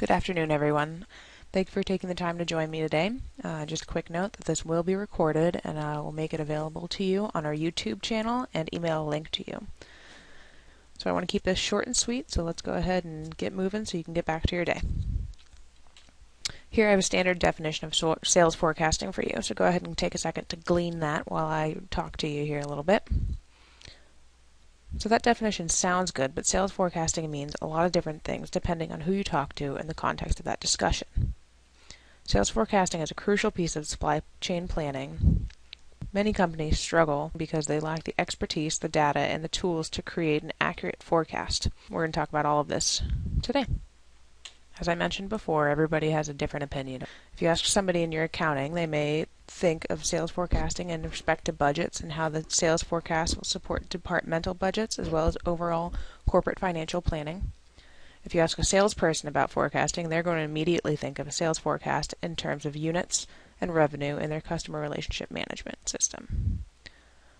Good afternoon, everyone. Thank you for taking the time to join me today. Uh, just a quick note that this will be recorded and I will make it available to you on our YouTube channel and email a link to you. So I want to keep this short and sweet, so let's go ahead and get moving so you can get back to your day. Here I have a standard definition of sales forecasting for you, so go ahead and take a second to glean that while I talk to you here a little bit. So that definition sounds good, but sales forecasting means a lot of different things depending on who you talk to and the context of that discussion. Sales forecasting is a crucial piece of supply chain planning. Many companies struggle because they lack the expertise, the data, and the tools to create an accurate forecast. We're going to talk about all of this today. As I mentioned before, everybody has a different opinion. If you ask somebody in your accounting, they may think of sales forecasting in respect to budgets and how the sales forecast will support departmental budgets as well as overall corporate financial planning. If you ask a salesperson about forecasting, they're going to immediately think of a sales forecast in terms of units and revenue in their customer relationship management system.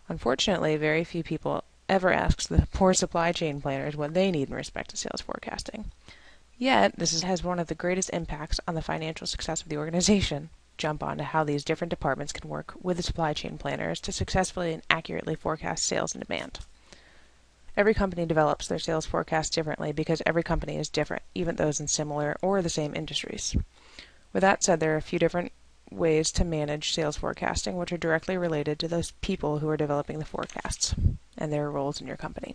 Unfortunately, very few people ever ask the poor supply chain planners what they need in respect to sales forecasting. Yet, this has one of the greatest impacts on the financial success of the organization. Jump on to how these different departments can work with the supply chain planners to successfully and accurately forecast sales and demand. Every company develops their sales forecast differently because every company is different, even those in similar or the same industries. With that said, there are a few different ways to manage sales forecasting which are directly related to those people who are developing the forecasts and their roles in your company.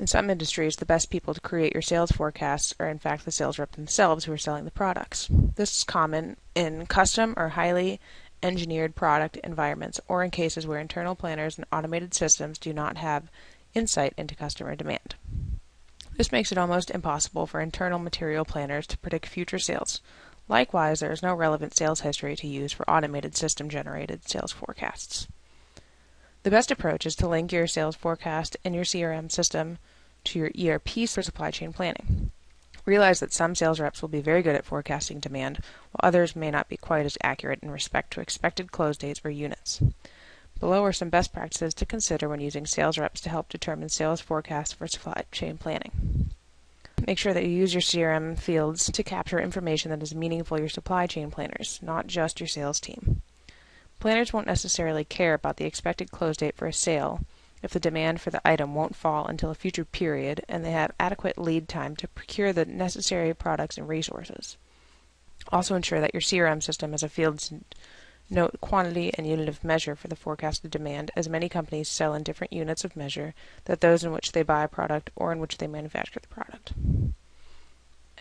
In some industries, the best people to create your sales forecasts are in fact the sales rep themselves who are selling the products. This is common in custom or highly engineered product environments or in cases where internal planners and automated systems do not have insight into customer demand. This makes it almost impossible for internal material planners to predict future sales. Likewise, there is no relevant sales history to use for automated system generated sales forecasts. The best approach is to link your sales forecast in your CRM system to your ERP for supply chain planning. Realize that some sales reps will be very good at forecasting demand, while others may not be quite as accurate in respect to expected close dates or units. Below are some best practices to consider when using sales reps to help determine sales forecasts for supply chain planning. Make sure that you use your CRM fields to capture information that is meaningful to your supply chain planners, not just your sales team. Planners won't necessarily care about the expected close date for a sale if the demand for the item won't fall until a future period and they have adequate lead time to procure the necessary products and resources. Also ensure that your CRM system has a field to note quantity and unit of measure for the forecasted demand, as many companies sell in different units of measure than those in which they buy a product or in which they manufacture the product.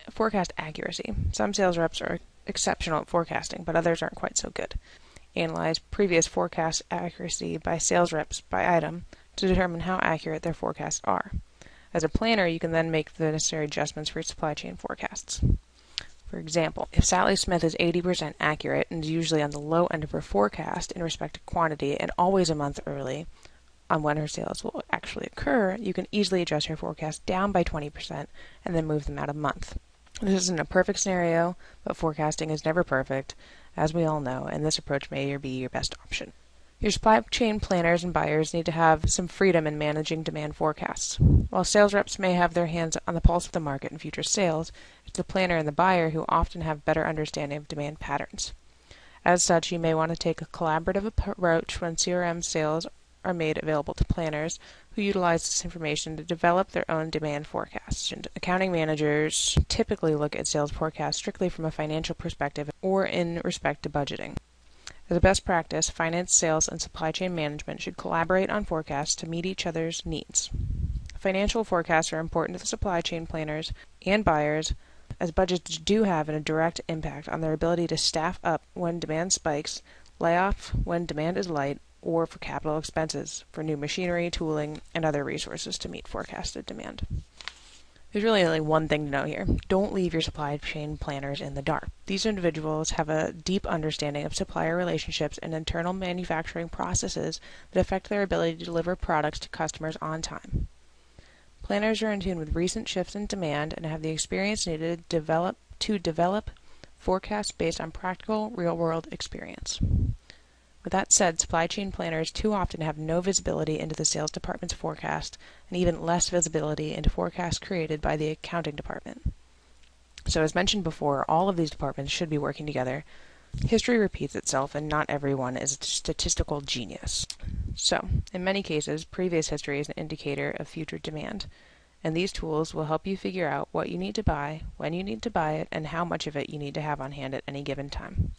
Forecast accuracy. Some sales reps are exceptional at forecasting, but others aren't quite so good analyze previous forecast accuracy by sales reps by item to determine how accurate their forecasts are. As a planner, you can then make the necessary adjustments for your supply chain forecasts. For example, if Sally Smith is 80% accurate and is usually on the low end of her forecast in respect to quantity and always a month early on when her sales will actually occur, you can easily adjust her forecast down by 20% and then move them out a month. This isn't a perfect scenario, but forecasting is never perfect, as we all know, and this approach may be your best option. Your supply chain planners and buyers need to have some freedom in managing demand forecasts. While sales reps may have their hands on the pulse of the market and future sales, it's the planner and the buyer who often have better understanding of demand patterns. As such, you may want to take a collaborative approach when CRM sales are made available to planners who utilize this information to develop their own demand forecasts. And accounting managers typically look at sales forecasts strictly from a financial perspective or in respect to budgeting. As a best practice, finance, sales, and supply chain management should collaborate on forecasts to meet each other's needs. Financial forecasts are important to the supply chain planners and buyers as budgets do have a direct impact on their ability to staff up when demand spikes, lay off when demand is light, or for capital expenses for new machinery, tooling, and other resources to meet forecasted demand. There's really only one thing to know here. Don't leave your supply chain planners in the dark. These individuals have a deep understanding of supplier relationships and internal manufacturing processes that affect their ability to deliver products to customers on time. Planners are in tune with recent shifts in demand and have the experience needed to develop, to develop forecasts based on practical, real world experience. With that said, supply chain planners too often have no visibility into the sales department's forecast and even less visibility into forecasts created by the accounting department. So, as mentioned before, all of these departments should be working together. History repeats itself, and not everyone is a statistical genius. So, in many cases, previous history is an indicator of future demand. And these tools will help you figure out what you need to buy, when you need to buy it, and how much of it you need to have on hand at any given time.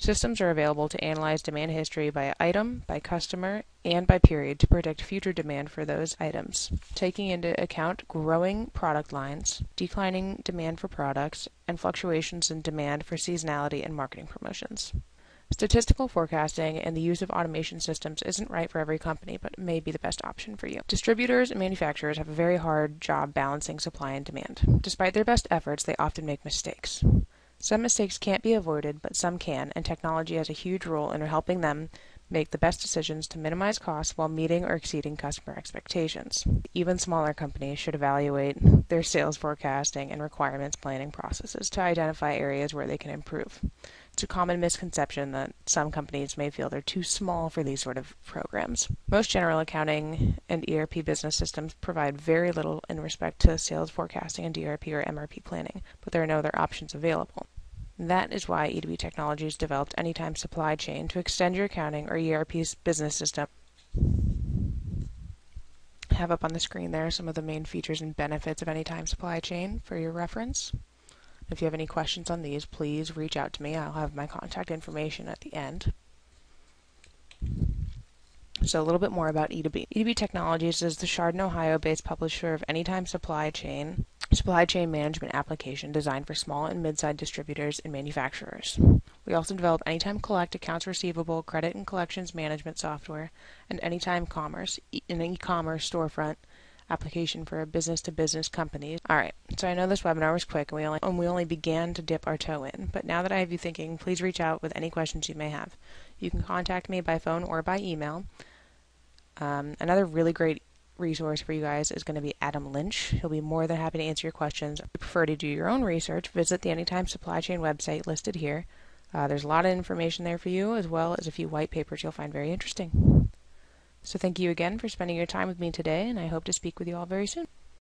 Systems are available to analyze demand history by item, by customer, and by period to predict future demand for those items, taking into account growing product lines, declining demand for products, and fluctuations in demand for seasonality and marketing promotions. Statistical forecasting and the use of automation systems isn't right for every company, but may be the best option for you. Distributors and manufacturers have a very hard job balancing supply and demand. Despite their best efforts, they often make mistakes. Some mistakes can't be avoided, but some can, and technology has a huge role in helping them make the best decisions to minimize costs while meeting or exceeding customer expectations. Even smaller companies should evaluate their sales forecasting and requirements planning processes to identify areas where they can improve. It's a common misconception that some companies may feel they're too small for these sort of programs. Most general accounting and ERP business systems provide very little in respect to sales forecasting and DRP or MRP planning, but there are no other options available. That is why E2B Technologies developed Anytime Supply Chain to extend your accounting or ERP's business system. have up on the screen there some of the main features and benefits of Anytime Supply Chain for your reference. If you have any questions on these, please reach out to me. I'll have my contact information at the end. So a little bit more about E2B. E2B Technologies is the Chardon, Ohio-based publisher of Anytime Supply Chain supply chain management application designed for small and mid-sized distributors and manufacturers. We also develop Anytime Collect accounts receivable, credit and collections management software, and Anytime Commerce, an e-commerce storefront application for business-to-business companies. All right, so I know this webinar was quick and we only and we only began to dip our toe in, but now that I have you thinking, please reach out with any questions you may have. You can contact me by phone or by email. Um, another really great resource for you guys is going to be Adam Lynch. He'll be more than happy to answer your questions. If you prefer to do your own research, visit the Anytime Supply Chain website listed here. Uh, there's a lot of information there for you, as well as a few white papers you'll find very interesting. So, thank you again for spending your time with me today, and I hope to speak with you all very soon.